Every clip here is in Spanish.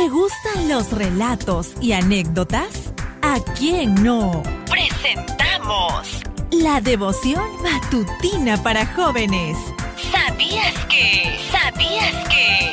¿Te gustan los relatos y anécdotas? ¿A quién no? Presentamos la devoción matutina para jóvenes. ¿Sabías que? ¿Sabías que?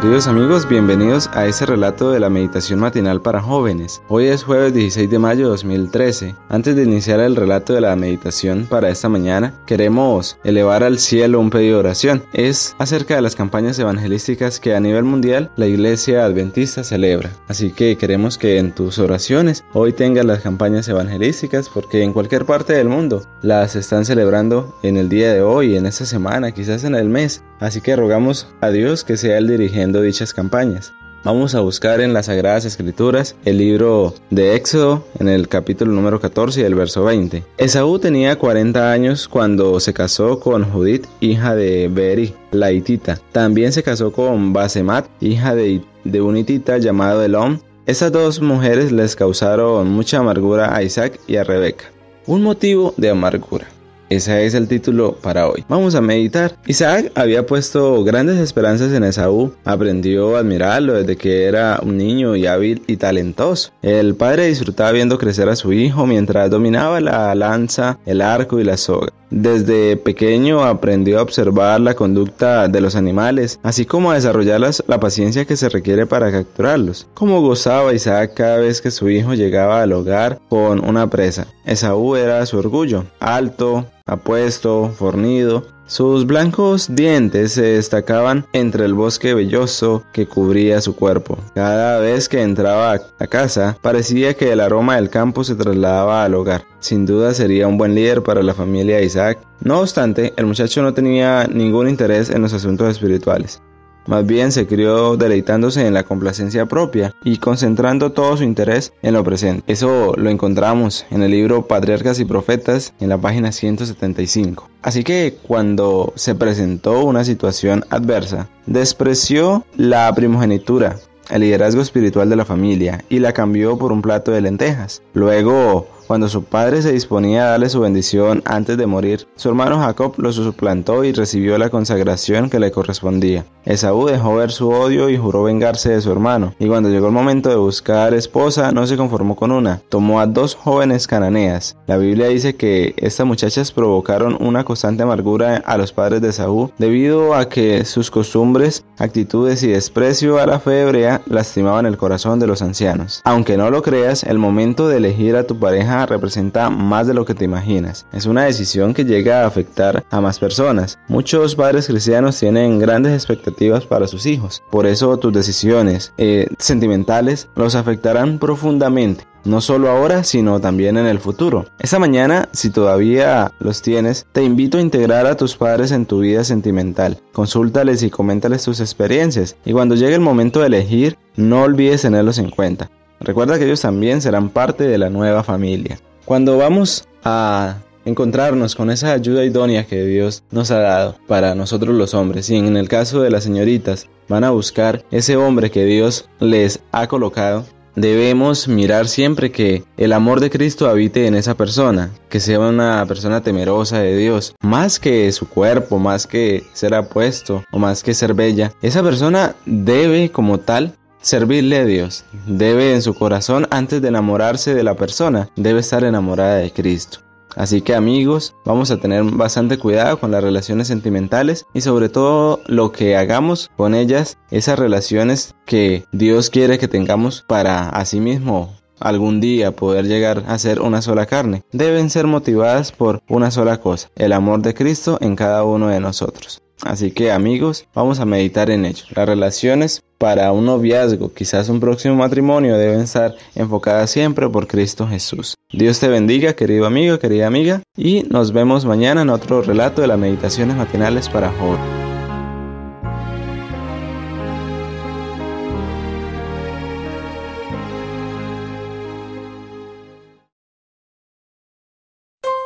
Queridos amigos, bienvenidos a ese relato de la meditación matinal para jóvenes. Hoy es jueves 16 de mayo de 2013. Antes de iniciar el relato de la meditación para esta mañana, queremos elevar al cielo un pedido de oración. Es acerca de las campañas evangelísticas que a nivel mundial la Iglesia Adventista celebra. Así que queremos que en tus oraciones hoy tengas las campañas evangelísticas porque en cualquier parte del mundo las están celebrando en el día de hoy, en esta semana, quizás en el mes. Así que rogamos a Dios que sea el dirigente dichas campañas. Vamos a buscar en las Sagradas Escrituras el libro de Éxodo en el capítulo número 14 y el verso 20. Esaú tenía 40 años cuando se casó con Judith, hija de Beri, la hitita. También se casó con Basemat, hija de, de un hitita llamado Elom. Estas dos mujeres les causaron mucha amargura a Isaac y a Rebeca. Un motivo de amargura. Ese es el título para hoy. Vamos a meditar. Isaac había puesto grandes esperanzas en Esaú. Aprendió a admirarlo desde que era un niño y hábil y talentoso. El padre disfrutaba viendo crecer a su hijo mientras dominaba la lanza, el arco y la soga. Desde pequeño aprendió a observar la conducta de los animales, así como a desarrollar la paciencia que se requiere para capturarlos. Como gozaba Isaac cada vez que su hijo llegaba al hogar con una presa. Esaú era su orgullo, alto, apuesto, fornido, sus blancos dientes se destacaban entre el bosque velloso que cubría su cuerpo. Cada vez que entraba a casa, parecía que el aroma del campo se trasladaba al hogar. Sin duda sería un buen líder para la familia de Isaac. No obstante, el muchacho no tenía ningún interés en los asuntos espirituales. Más bien se crió deleitándose en la complacencia propia y concentrando todo su interés en lo presente. Eso lo encontramos en el libro Patriarcas y Profetas en la página 175. Así que cuando se presentó una situación adversa, despreció la primogenitura, el liderazgo espiritual de la familia y la cambió por un plato de lentejas. Luego cuando su padre se disponía a darle su bendición antes de morir, su hermano Jacob lo suplantó y recibió la consagración que le correspondía. Esaú dejó ver su odio y juró vengarse de su hermano, y cuando llegó el momento de buscar esposa no se conformó con una, tomó a dos jóvenes cananeas. La Biblia dice que estas muchachas provocaron una constante amargura a los padres de Esaú debido a que sus costumbres, actitudes y desprecio a la fe hebrea lastimaban el corazón de los ancianos. Aunque no lo creas, el momento de elegir a tu pareja representa más de lo que te imaginas. Es una decisión que llega a afectar a más personas. Muchos padres cristianos tienen grandes expectativas para sus hijos. Por eso tus decisiones eh, sentimentales los afectarán profundamente no solo ahora, sino también en el futuro. Esta mañana, si todavía los tienes, te invito a integrar a tus padres en tu vida sentimental. Consúltales y coméntales tus experiencias. Y cuando llegue el momento de elegir, no olvides tenerlos en cuenta. Recuerda que ellos también serán parte de la nueva familia. Cuando vamos a encontrarnos con esa ayuda idónea que Dios nos ha dado para nosotros los hombres y en el caso de las señoritas van a buscar ese hombre que Dios les ha colocado, debemos mirar siempre que el amor de Cristo habite en esa persona, que sea una persona temerosa de Dios, más que su cuerpo, más que ser apuesto o más que ser bella. Esa persona debe como tal servirle a Dios. Debe en su corazón, antes de enamorarse de la persona, debe estar enamorada de Cristo. Así que amigos, vamos a tener bastante cuidado con las relaciones sentimentales y sobre todo lo que hagamos con ellas, esas relaciones que Dios quiere que tengamos para mismo algún día poder llegar a ser una sola carne, deben ser motivadas por una sola cosa, el amor de Cristo en cada uno de nosotros. Así que amigos, vamos a meditar en ello. Las relaciones para un noviazgo, quizás un próximo matrimonio, deben estar enfocadas siempre por Cristo Jesús. Dios te bendiga, querido amigo, querida amiga, y nos vemos mañana en otro relato de las meditaciones matinales para jóvenes.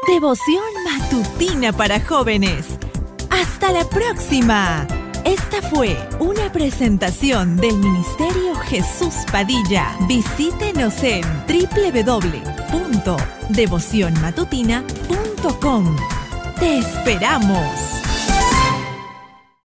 Devoción matutina para jóvenes. Hasta la próxima. Esta fue una presentación del Ministerio Jesús Padilla. Visítenos en www.devocionmatutina.com. Te esperamos.